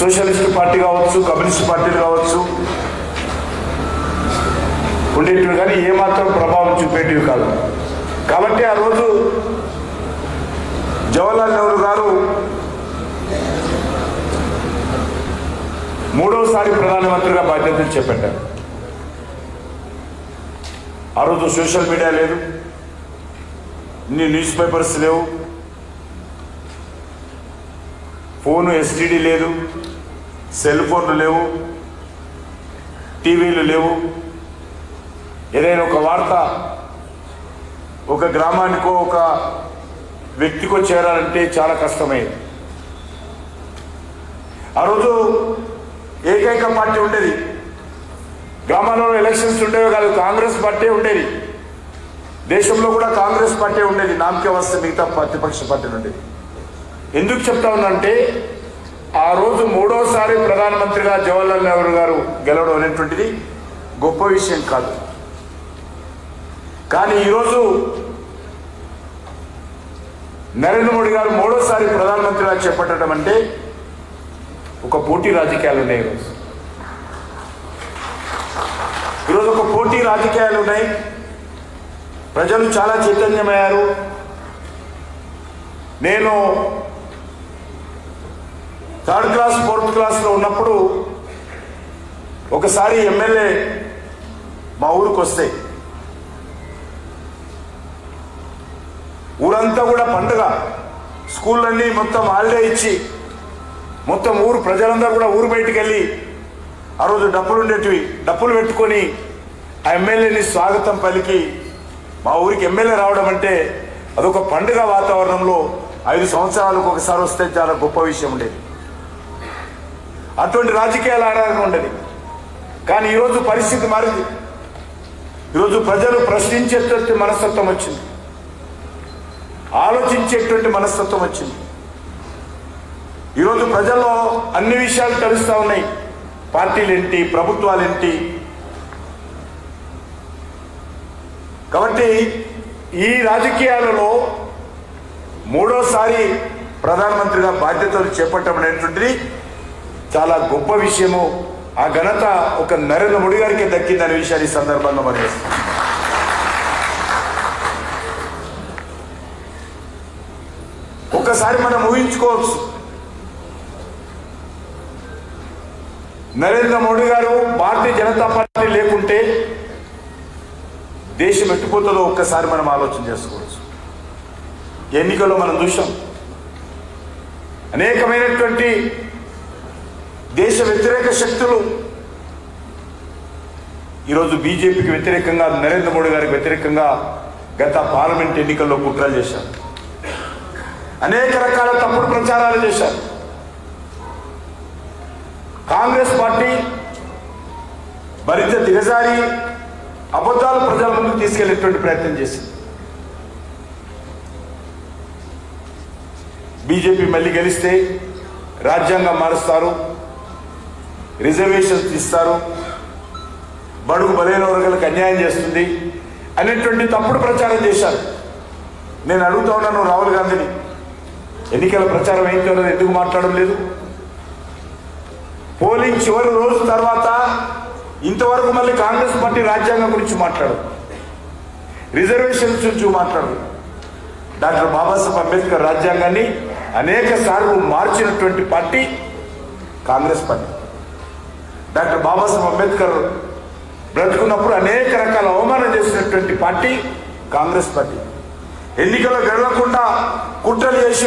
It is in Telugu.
సోషలిస్ట్ పార్టీ కావచ్చు కమ్యూనిస్ట్ పార్టీలు కావచ్చు ఉండేటివి కానీ ఏమాత్రం ప్రభావం చూపేటివి కాదు. కాబట్టి ఆ రోజు జవహర్లాల్ నెహ్రూ గారు మూడవసారి ప్రధానమంత్రిగా బాధ్యతలు చేపట్టారు. ఆ రోజు సోషల్ మీడియా లేదు ఇన్ని న్యూస్ పేపర్స్ లేవు. ఫోను ఎస్టీడీ లేదు. సెల్ ఫోన్లు లేవు. టీవీలు లేవు. ఏదైనా ఒక వార్త ఒక గ్రామానికో ఒక వ్యక్తికో చేరాలంటే చాలా కష్టమైంది. ఆ రోజు ఏకైక పార్టీ ఉండేది. గ్రామాల్లో ఎలక్షన్స్ ఉండేవి కాదు కాంగ్రెస్ పార్టీ ఉండేది. దేశంలో కూడా కాంగ్రెస్ పార్టీ ఉండేది. నామకే వస్తే మిగతా ప్రతిపక్ష పార్టీలు ఉండేది ఎందుకు చెప్తా ఉన్నానంటే ఆ రోజు మూడోసారి ప్రధానమంత్రిగా జవహర్లాల్ నెహ్రూ గారు గెలవడం అనేటువంటిది గొప్ప విషయం కాదు. కానీ ఈరోజు నరేంద్ర మోడీ గారు మూడోసారి ప్రధానమంత్రిగా చేపట్టడం అంటే ఒక పోటీ రాజకీయాలు ఉన్నాయి ఈరోజు. ఈరోజు ఒక పోటీ రాజకీయాలు ఉన్నాయి. ప్రజలు చాలా చైతన్యమయ్యారు. నేను థర్డ్ క్లాస్ ఫోర్త్ క్లాస్లో ఉన్నప్పుడు ఒకసారి ఎమ్మెల్యే మా ఊరికి వస్తే ఊరంతా కూడా పండుగ. స్కూళ్ళన్నీ మొత్తం హాలిడే ఇచ్చి మొత్తం ఊరు ప్రజలందరూ కూడా ఊరు బయటికి వెళ్ళి ఆ రోజు డప్పులు ఉండేటివి. డప్పులు పెట్టుకొని ఆ ఎమ్మెల్యేని స్వాగతం పలికి మా ఊరికి ఎమ్మెల్యే రావడం అంటే అదొక పండుగ వాతావరణంలో ఐదు సంవత్సరాలకు ఒకసారి వస్తే చాలా గొప్ప విషయం ఉండేది. అటువంటి రాజకీయాలు ఆడాలని ఉండదు. కానీ ఈరోజు పరిస్థితి మారింది. ఈరోజు ప్రజలు ప్రశ్నించేటువంటి మనస్తత్వం వచ్చింది. ఆలోచించేటువంటి మనస్తత్వం వచ్చింది. ఈరోజు ప్రజల్లో అన్ని విషయాలు తెలుస్తూ ఉన్నాయి. పార్టీలేంటి ప్రభుత్వాలేంటి. కాబట్టి ఈ రాజకీయాలలో మూడోసారి ప్రధానమంత్రిగా బాధ్యతలు చేపట్టడం అనేటువంటిది చాలా గొప్ప విషయము. ఆ ఘనత ఒక నరేంద్ర మోడీ గారికి దక్కిందనే విషయాన్ని సందర్భంగా మరి ఒక్కసారి మనం ఊహించుకోవచ్చు. నరేంద్ర మోడీ గారు భారతీయ జనతా పార్టీ లేకుంటే దేశం ఎట్టుపోతుందో ఒక్కసారి మనం ఆలోచన చేసుకోవచ్చు. ఎన్నికల్లో మనం చూసాం అనేకమైనటువంటి దేశ వ్యతిరేక శక్తులు. ఈరోజు బీజేపీకి వ్యతిరేకంగా నరేంద్ర మోడీ గారికి వ్యతిరేకంగా గత పార్లమెంట్ ఎన్నికల్లో కుట్రలు చేశారు. అనేక రకాల తప్పుడు ప్రచారాలు చేశారు. కాంగ్రెస్ పార్టీ మరింత దిగజారి అబద్ధాలు ప్రజల ముందుకు తీసుకెళ్ళేటువంటి ప్రయత్నం చేసింది. బీజేపీ మళ్ళీ గెలిస్తే రాజ్యాంగం మారుస్తారు. రిజర్వేషన్స్ ఇస్తారు. బడుగు బలైన వర్గాలకు అన్యాయం చేస్తుంది అనేటువంటి తప్పుడు ప్రచారం చేశారు. నేను అడుగుతా ఉన్నాను రాహుల్ గాంధీని. ఎన్నికల ప్రచారం ఏంటో అన్నది ఎందుకు మాట్లాడడం లేదు? పోలింగ్ చివరి రోజు తర్వాత ఇంతవరకు మళ్ళీ కాంగ్రెస్ పార్టీ రాజ్యాంగం గురించి మాట్లాడు రిజర్వేషన్స్ గురించి మాట్లాడు డాక్టర్ బాబాసాహెబ్ అంబేద్కర్ రాజ్యాంగాన్ని అనేక సార్లు మార్చినటువంటి party Congress party. Doctor Babasaheb Ambedkar బ్రతుకున్నప్పుడు అనేక రకాల అవమానం చేసినటువంటి పార్టీ కాంగ్రెస్ పార్టీ. ఎన్నికల్లో గెలవకుండా కుట్రలు చేసి